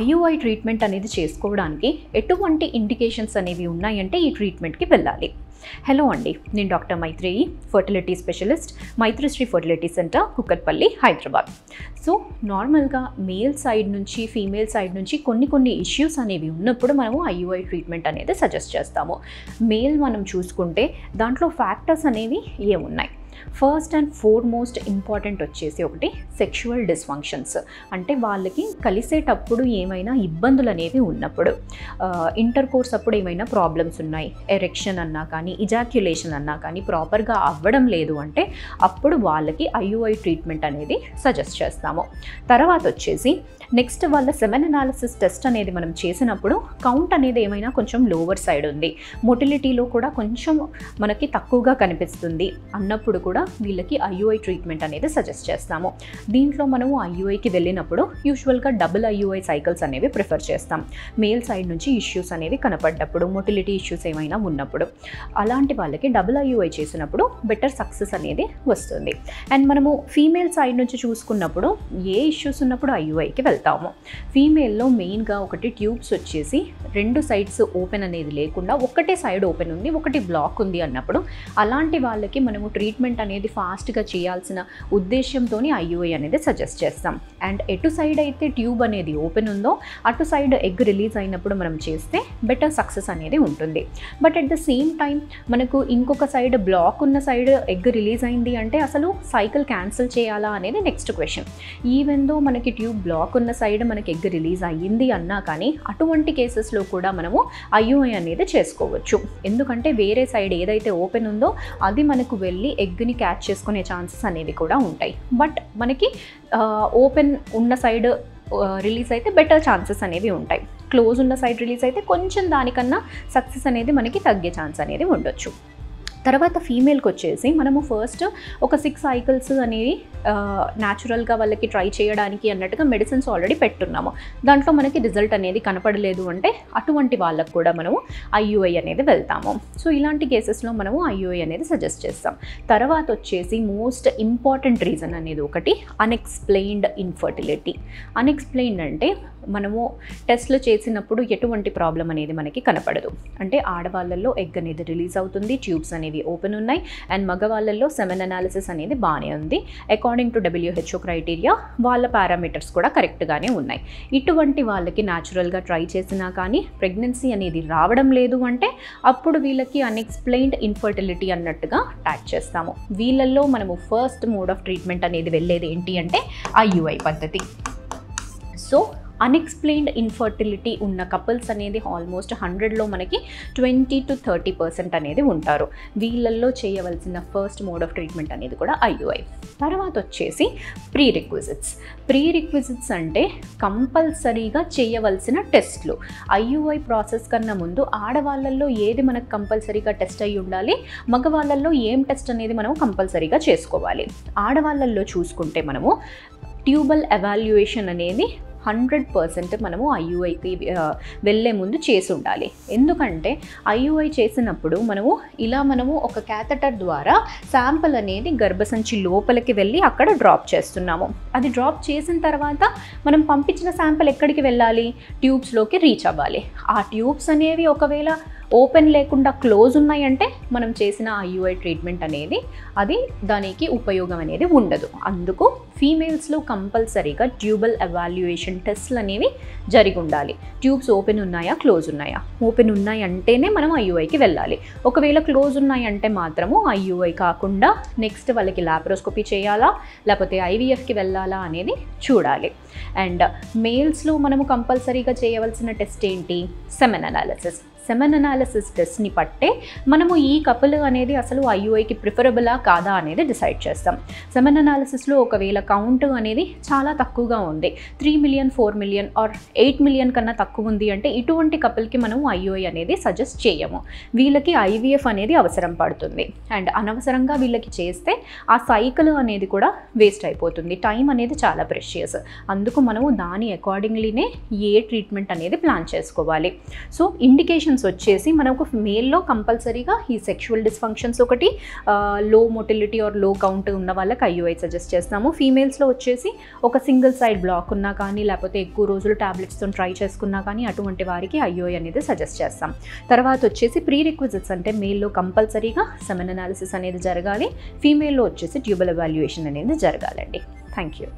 IUI treatment అనేది చేసుకోవడానికి ఎటువంటి ఇండికేషన్స్ అనేవి ఉన్నాయంటే ఈ ట్రీట్మెంట్కి వెళ్ళాలి. హలో అండి నేను doctor Maitreyi fertility specialist Maitrisri fertility centre Kukatpally Hyderabad. So నార్మల్గా మేల్ సైడ్ నుంచి ఫీమేల్ సైడ్ నుంచి కొన్ని కొన్ని ఇష్యూస్ అనేవి ఉన్నప్పుడు మనము ఐయుఐ ట్రీట్మెంట్ అనేది సజెస్ట్ చేస్తాము. మేల్ మనం చూసుకుంటే దాంట్లో ఫ్యాక్టర్స్ అనేవి ఏమున్నాయి? ఫస్ట్ అండ్ ఫోర్మోస్ట్ ఇంపార్టెంట్ వచ్చేసి ఒకటి సెక్షువల్ డిస్ఫంక్షన్స్ అంటే వాళ్ళకి కలిసేటప్పుడు ఏమైనా ఇబ్బందులు అనేవి ఉన్నప్పుడు ఇంటర్ కోర్స్ అప్పుడు ఏమైనా ప్రాబ్లమ్స్ ఉన్నాయి ఎరెక్షన్ అన్నా కానీ ఇజాక్యులేషన్ అన్నా కానీ ప్రాపర్గా అవ్వడం లేదు అంటే అప్పుడు వాళ్ళకి ఐయుఐ ట్రీట్మెంట్ అనేది సజెస్ట్ చేస్తాము. తర్వాత వచ్చేసి నెక్స్ట్ వాళ్ళ సెమెన్ అనాలిసిస్ టెస్ట్ అనేది మనం చేసినప్పుడు కౌంట్ అనేది ఏమైనా కొంచెం లోవర్ సైడ్ ఉంది. మొటిలిటీలో కూడా కొంచెం మనకి తక్కువగా కనిపిస్తుంది. అన్నప్పుడు కూడా కూడా వీళ్ళకి ఐయుఐ ట్రీట్మెంట్ అనేది సజెస్ట్ చేస్తాము. దీంట్లో మనము ఐయుఐకి వెళ్ళినప్పుడు యూజువల్గా డబుల్ ఐయుఐ సైకిల్స్ అనేవి ప్రిఫర్ చేస్తాం. మేల్ సైడ్ నుంచి ఇష్యూస్ అనేవి కనపడ్డప్పుడు మొటిలిటీ ఇష్యూస్ ఏమైనా ఉన్నప్పుడు. అలాంటి వాళ్ళకి డబుల్ ఐయుఐ చేసినప్పుడు బెటర్ సక్సెస్ అనేది వస్తుంది. అండ్ మనము ఫీమేల్ సైడ్ నుంచి చూసుకున్నప్పుడు ఏ ఇష్యూస్ ఉన్నప్పుడు ఐయుఐకి వెళ్తాము. ఫీమేల్లో మెయిన్గా ఒకటి ట్యూబ్స్ వచ్చేసి రెండు సైడ్స్ ఓపెన్ అనేది లేకుండా ఒకటే సైడ్ ఓపెన్ ఉంది ఒకటి బ్లాక్ ఉంది అన్నప్పుడు అలాంటి వాళ్ళకి మనము ట్రీట్మెంట్ అనేది ఫాస్ట్గా చేయాల్సిన ఉద్దేశంతో ఐయుఐ అనేది సజెస్ట్ చేస్తాం. అండ్ ఎటు సైడ్ అయితే ట్యూబ్ అనేది ఓపెన్ ఉందో అటు సైడ్ ఎగ్ రిలీజ్ అయినప్పుడు మనం చేస్తే బెటర్ సక్సెస్ అనేది ఉంటుంది. But at the same time మనకు ఇంకొక సైడ్ బ్లాక్ ఉన్న సైడ్ ఎగ్ రిలీజ్ అయింది అంటే అసలు సైకిల్ క్యాన్సిల్ చేయాలా అనేది నెక్స్ట్ క్వశ్చన్. ఈవెన్ దో మనకి ట్యూబ్ బ్లాక్ ఉన్న సైడ్ మనకి ఎగ్ రిలీజ్ అయ్యింది అన్నా కానీ అటువంటి కేసెస్లో కూడా మనము ఐయుఐ అనేది చేసుకోవచ్చు. ఎందుకంటే వేరే సైడ్ ఏదైతే ఓపెన్ ఉందో అది మనకు వెళ్ళి ఎగ్ని క్యాచ్ చేసుకునే ఛాన్సెస్ అనేవి కూడా ఉంటాయి. బట్ మనకి ఓపెన్ ఉన్న సైడ్ రిలీజ్ అయితే బెటర్ ఛాన్సెస్ అనేవి ఉంటాయి. క్లోజ్ ఉన్న సైడ్ రిలీజ్ అయితే కొంచెం దానికన్నా సక్సెస్ అనేది మనకి తగ్గే ఛాన్స్ అనేది ఉండొచ్చు. తర్వాత ఫీమేల్కి వచ్చేసి మనము ఫస్ట్ ఒక సిక్స్ సైకిల్స్ అనేవి న్యాచురల్గా వాళ్ళకి ట్రై చేయడానికి అన్నట్టుగా మెడిసిన్స్ ఆల్రెడీ పెట్టున్నాము. దాంట్లో మనకి రిజల్ట్ అనేది కనపడలేదు అంటే అటువంటి వాళ్ళకు కూడా మనము ఐయుఐ అనేది వెళ్తాము. సో ఇలాంటి కేసెస్లో మనము ఐయుఐ అనేది సజెస్ట్ చేస్తాం. తర్వాత వచ్చేసి మోస్ట్ ఇంపార్టెంట్ రీజన్ అనేది ఒకటి అన్ఎక్స్ప్లెయిన్డ్ ఇన్ఫర్టిలిటీ అన్ఎక్స్ప్లెయిన్డ్ అంటే మనము టెస్ట్లు చేసినప్పుడు ఎటువంటి ప్రాబ్లం అనేది మనకి కనపడదు. అంటే ఆడవాళ్ళల్లో ఎగ్ అనేది రిలీజ్ అవుతుంది ట్యూబ్స్ అనేవి ఓపెన్ ఉన్నాయి అండ్ మగవాళ్ళల్లో సెమెన్ అనాలిసిస్ అనేది బాగానే ఉంది. అకార్డింగ్ టు డబ్ల్యూహెచ్ఓ క్రైటీరియా వాళ్ళ పారామీటర్స్ కూడా కరెక్ట్గానే ఉన్నాయి. ఇటువంటి వాళ్ళకి న్యాచురల్గా ట్రై చేసినా కానీ ప్రెగ్నెన్సీ అనేది రావడం లేదు అంటే అప్పుడు వీళ్ళకి అన్ఎక్స్ప్లెయిన్డ్ ఇన్ఫర్టిలిటీ అన్నట్టుగా ట్యాక్ చేస్తాము. వీళ్ళల్లో మనము ఫస్ట్ మోడ్ ఆఫ్ ట్రీట్మెంట్ అనేది వెళ్ళేది ఏంటి అంటే ఐయుఐ పద్ధతి. సో అన్ఎక్స్ప్లెయిన్డ్ ఇన్ఫర్టిలిటీ ఉన్న కపుల్స్ అనేది ఆల్మోస్ట్ హండ్రెడ్లో మనకి ట్వంటీ టు థర్టీ పర్సెంట్ అనేది ఉంటారు. వీళ్ళల్లో చేయవలసిన ఫస్ట్ మోడ్ ఆఫ్ ట్రీట్మెంట్ అనేది కూడా ఐయుఐ తర్వాత వచ్చేసి ప్రీ రిక్విజిట్స్ ప్రీ రిక్విజిట్స్ అంటే కంపల్సరీగా చేయవలసిన టెస్ట్లు. ఐయుఐ ప్రాసెస్ కన్నా ముందు ఆడవాళ్ళల్లో ఏది మనకు కంపల్సరీగా టెస్ట్ అయ్యి ఉండాలి? మగవాళ్ళల్లో ఏం టెస్ట్ అనేది మనం కంపల్సరీగా చేసుకోవాలి? ఆడవాళ్ళల్లో చూసుకుంటే మనము ట్యూబల్ ఎవాల్యుయేషన్ అనేది హండ్రెడ్ పర్సెంట్ మనము ఐయుఐకి వెళ్ళే ముందు చేసి ఉండాలి. ఎందుకంటే ఐయుఐ చేసినప్పుడు మనము ఇలా మనము ఒక క్యాథటర్ ద్వారా శాంపుల్ అనేది గర్భసంచి లోపలికి వెళ్ళి అక్కడ డ్రాప్ చేస్తున్నాము. అది డ్రాప్ చేసిన తర్వాత మనం పంపించిన శాంపుల్ ఎక్కడికి వెళ్ళాలి? ట్యూబ్స్లోకి రీచ్ అవ్వాలి. ఆ ట్యూబ్స్ అనేవి ఒకవేళ ఓపెన్ లేకుండా క్లోజ్ ఉన్నాయంటే మనం చేసిన ఐయుఐ ట్రీట్మెంట్ అనేది అది దానికి ఉపయోగం అనేది ఉండదు. అందుకు ఫీమేల్స్లో కంపల్సరీగా ట్యూబల్ ఎవాల్యుయేషన్ టెస్ట్లు అనేవి జరిగి ఉండాలి. ట్యూబ్స్ ఓపెన్ ఉన్నాయా క్లోజ్ ఉన్నాయా? ఓపెన్ ఉన్నాయంటేనే మనం ఐయుఐకి వెళ్ళాలి. ఒకవేళ క్లోజ్ ఉన్నాయంటే మాత్రము ఐయుఐ కాకుండా నెక్స్ట్ వాళ్ళకి లాప్రోస్కోపీ చేయాలా లేకపోతే ఐవీఎఫ్కి వెళ్ళాలా అనేది చూడాలి. అండ్ మేల్స్లో మనము కంపల్సరీగా చేయవలసిన టెస్ట్ ఏంటి? Semen analysis. సెమెన్ అనాలిసిస్ టెస్ట్ని పట్టే మనము ఈ కపుల్ అనేది అసలు ఐయుఐకి ప్రిఫరబులా కాదా అనేది డిసైడ్ చేస్తాం. సెమెన్ అనాలిసిస్లో ఒకవేళ కౌంట్ అనేది చాలా తక్కువగా ఉంది. Three million four million or eight million కన్నా తక్కువ ఉంది అంటే ఇటువంటి కపుల్కి మనం ఐయుఐ అనేది సజెస్ట్ చేయము. వీళ్ళకి ఐవీఎఫ్ అనేది అవసరం పడుతుంది. అండ్ అనవసరంగా వీళ్ళకి చేస్తే ఆ సైకిల్ అనేది కూడా వేస్ట్ అయిపోతుంది. టైం అనేది చాలా ప్రెషియస్ అందుకు మనము దాని అకార్డింగ్లీనే ఏ ట్రీట్మెంట్ అనేది ప్లాన్ చేసుకోవాలి. సో ఇండికేషన్స్ డిస్ఫంక్షన్స్ వచ్చేసి మనకు మేల్లో కంపల్సరీగా ఈ సెక్షువల్ డిస్ఫంక్షన్స్ ఒకటి లో మొటిలిటీ ఆర్లో కౌంట్ ఉన్న వాళ్ళకి ఐయుఐ సజెస్ట్ చేస్తాము ఫీమేల్స్లో వచ్చేసి ఒక సింగిల్ సైడ్ బ్లాక్ ఉన్నా కానీ లేకపోతే ఎక్కువ రోజులు టాబ్లెట్స్తో ట్రై చేసుకున్నా కానీ అటువంటి వారికి ఐయుఐ అనేది సజెస్ట్ చేస్తాం. తర్వాత వచ్చేసి ప్రీ రిక్విజిట్స్ అంటే మేల్లో కంపల్సరీగా సెమెన్ అనాలిసిస్ అనేది జరగాలి. ఫీమేల్లో వచ్చేసి ట్యూబల్ ఎవాల్యుయేషన్ అనేది జరగాలండి. Thank you